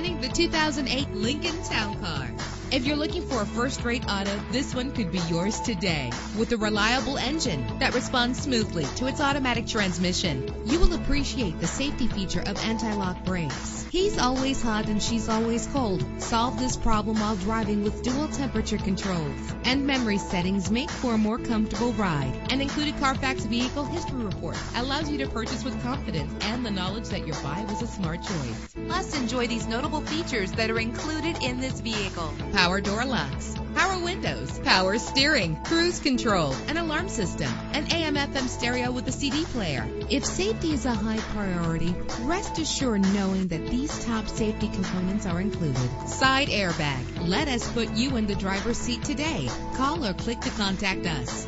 Presenting the 2008 Lincoln Town Car. If you're looking for a first-rate auto, this one could be yours today. With a reliable engine that responds smoothly to its automatic transmission, you will appreciate the safety feature of anti-lock brakes. He's always hot and she's always cold. Solve this problem while driving with dual temperature controls. And memory settings make for a more comfortable ride. An included Carfax vehicle history report allows you to purchase with confidence and the knowledge that your buy was a smart choice. Plus, enjoy these notable features that are included in this vehicle power door locks, power windows, power steering, cruise control, an alarm system, an AM FM stereo with a CD player. If safety is a high priority, rest assured knowing that these top safety components are included. Side airbag. Let us put you in the driver's seat today. Call or click to contact us.